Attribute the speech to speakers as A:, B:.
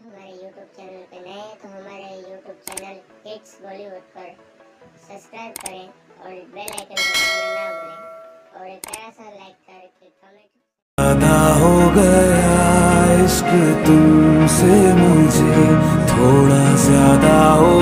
A: हमारे YouTube channel पे नए हैं तो हमारे YouTube चैनल हिट्स बॉलीवुड पर सब्सक्राइब करें और बेल आइकन दबाना ना भूलें। और एक प्यारा सा लाइक करके कमेंट
B: ज़्यादा हो गया इश्क तुमसे मुझे, थोड़ा ज़्यादा हो